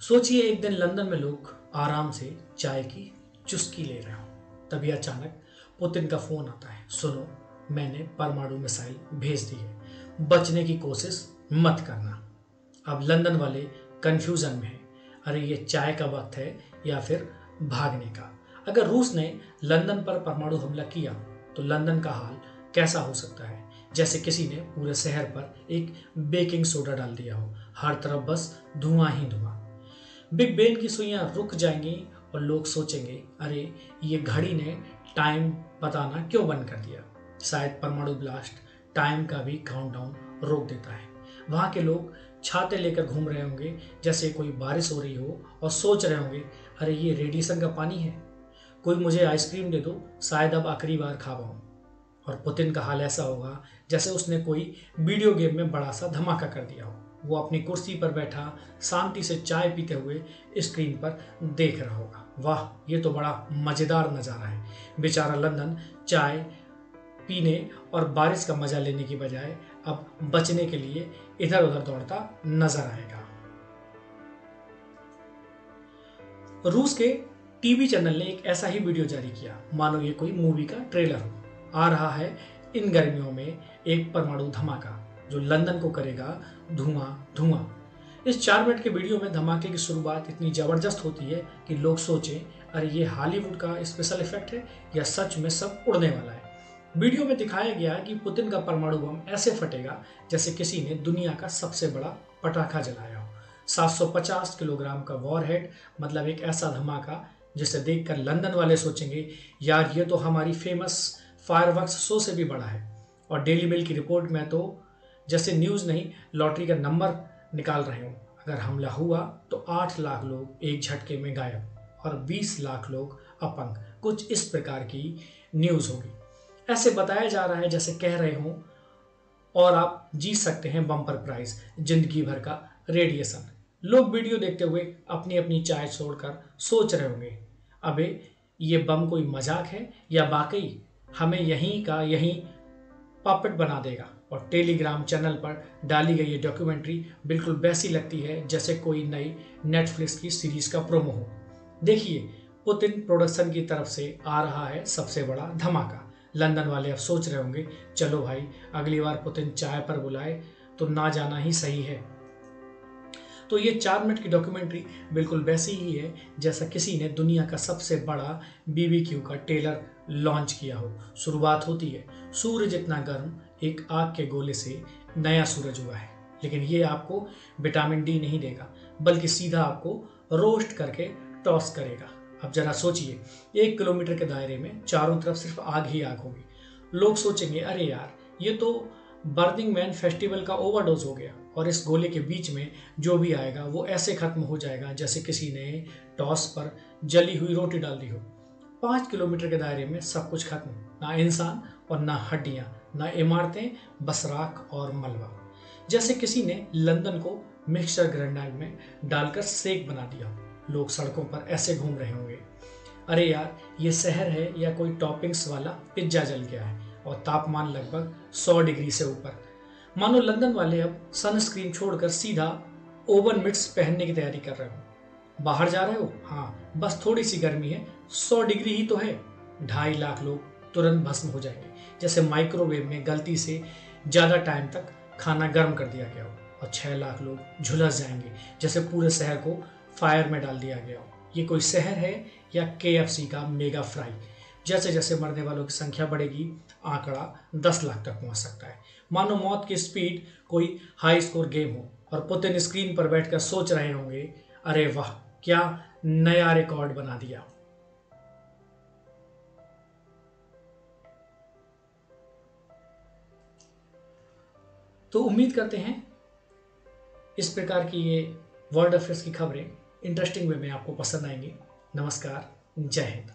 सोचिए, एक दिन लंदन में लोग आराम से चाय की चुस्की ले रहे हो। तभी अचानक पुतिन का फ़ोन आता है। सुनो, मैंने परमाणु मिसाइल भेज दी है। बचने की कोशिश मत करना। अब लंदन वाले कंफ्यूजन में है। अरे, ये चाय का वक्त है या फिर भागने का? अगर रूस ने लंदन पर परमाणु हमला किया तो लंदन का हाल कैसा हो सकता है? जैसे किसी ने पूरे शहर पर एक बेकिंग सोडा डाल दिया हो। हर तरफ़ बस धुआँ ही धुआँ। बिग बेन की सुइयाँ रुक जाएँगी और लोग सोचेंगे, अरे, ये घड़ी ने टाइम बताना क्यों बंद कर दिया? शायद परमाणु ब्लास्ट टाइम का भी काउंटडाउन रोक देता है। वहाँ के लोग छाते लेकर घूम रहे होंगे, जैसे कोई बारिश हो रही हो और सोच रहे होंगे, अरे, ये रेडिएशन का पानी है। कोई मुझे आइसक्रीम दे दो, शायद अब आखिरी बार खा पाऊँ। और पुतिन का हाल ऐसा होगा जैसे उसने कोई वीडियो गेम में बड़ा सा धमाका कर दिया हो। वो अपनी कुर्सी पर बैठा शांति से चाय पीते हुए स्क्रीन पर देख रहा होगा। वाह, ये तो बड़ा मज़ेदार नज़ारा है। बेचारा लंदन चाय पीने और बारिश का मज़ा लेने की बजाय अब बचने के लिए इधर उधर दौड़ता नज़र आएगा। रूस के टीवी चैनल ने एक ऐसा ही वीडियो जारी किया। मानो ये कोई मूवी का ट्रेलर हो। आ रहा है इन गर्मियों में एक परमाणु धमाका। जो लंदन को करेगा, धुआँ धुआँ। इस चार मिनट के वीडियो में धमाके की शुरुआत इतनी ज़बरदस्त होती है कि लोग सोचें, अरे ये हॉलीवुड का स्पेशल इफ़ेक्ट है या सच में सब उड़ने वाला है? वीडियो में दिखाया गया कि पुतिन का परमाणु बम ऐसे फटेगा जैसे किसी ने दुनिया का सबसे बड़ा पटाखा जलाया हो। 750 किलोग्राम का वॉरहेड मतलब एक ऐसा धमाका जिसे देखकर लंदन वाले सोचेंगे, यार, ये तो हमारी फ़ेमस फायरवर्क्स शो से भी बड़ा है। और डेली मेल की रिपोर्ट में तो जैसे न्यूज़ नहीं, लॉटरी का नंबर निकाल रहे हो। अगर हमला हुआ तो आठ लाख लोग एक झटके में गायब और बीस लाख लोग अपंग। कुछ इस प्रकार की न्यूज़ होगी। ऐसे बताया जा रहा है जैसे कह रहे हो, और आप जीत सकते हैं बम्पर प्राइज, ज़िंदगी भर का रेडिएशन। लोग वीडियो देखते हुए अपनी अपनी चाय छोड़कर सोच रहे होंगे, अबे, ये बम कोई मज़ाक है या वाकई हमें यहीं का यहीं पापट बना देगा? और टेलीग्राम चैनल पर डाली गई ये डॉक्यूमेंट्री बिल्कुल वैसी लगती है जैसे कोई नई नेटफ्लिक्स की सीरीज़ का प्रोमो हो। देखिए, पुतिन प्रोडक्शन की तरफ़ से आ रहा है सबसे बड़ा धमाका। लंदन वाले अब सोच रहे होंगे, चलो भाई, अगली बार पुतिन चाय पर बुलाए तो ना जाना ही सही है। तो ये चार मिनट की डॉक्यूमेंट्री बिल्कुल वैसी ही है जैसा किसी ने दुनिया का सबसे बड़ा बीबीक्यू का टेलर लॉन्च किया हो। शुरुआत होती है सूर्य जितना गर्म, एक आग के गोले से नया सूरज हुआ है। लेकिन ये आपको विटामिन डी नहीं देगा, बल्कि सीधा आपको रोस्ट करके टॉस करेगा। अब जरा सोचिए, एक किलोमीटर के दायरे में चारों तरफ़ सिर्फ़ आग ही आग होगी। लोग सोचेंगे, अरे यार, ये तो बर्निंग मैन फेस्टिवल का ओवरडोज हो गया और इस गोले के बीच में जो भी आएगा, वो ऐसे खत्म हो जाएगा जैसे किसी ने टॉस पर जली हुई रोटी डाल दी हो। पाँच किलोमीटर के दायरे में सब कुछ खत्म, ना इंसान और ना हड्डियाँ, ना इमारतें, बस राख और मलबा। जैसे किसी ने लंदन को मिक्सचर ग्राइंडर में डालकर सेक बना दिया, लोग सड़कों पर ऐसे घूम रहे होंगे। अरे यार, ये शहर है या कोई टॉपिंग्स वाला पिज्जा जल गया है? और तापमान लगभग 100 डिग्री से ऊपर। मानो लंदन वाले अब सनस्क्रीन छोड़कर सीधा ओवन मिट्स पहनने की तैयारी कर रहे हो। बाहर जा रहे हो? हाँ बस थोड़ी सी गर्मी है 100 डिग्री ही तो है। ढाई लाख लोग तुरंत भस्म हो जाएँगे, जैसे माइक्रोवेव में गलती से ज़्यादा टाइम तक खाना गर्म कर दिया गया हो, और छह लाख लोग झुलस जाएँगे, जैसे पूरे शहर को फायर में डाल दिया गया हो। ये कोई शहर है या के का मेगा फ्राई जैसे जैसे मरने वालों की संख्या बढ़ेगी, आंकड़ा दस लाख तक पहुँच सकता है। मानो मौत की स्पीड कोई हाई स्कोर गेम हो और पुतिन स्क्रीन पर बैठकर सोच रहे होंगे, अरे वाह, क्या नया रिकॉर्ड बना दिया। तो उम्मीद करते हैं इस प्रकार की ये वर्ल्ड अफेयर्स की खबरें इंटरेस्टिंग वे में आपको पसंद आएँगी। नमस्कार, जय हिंद।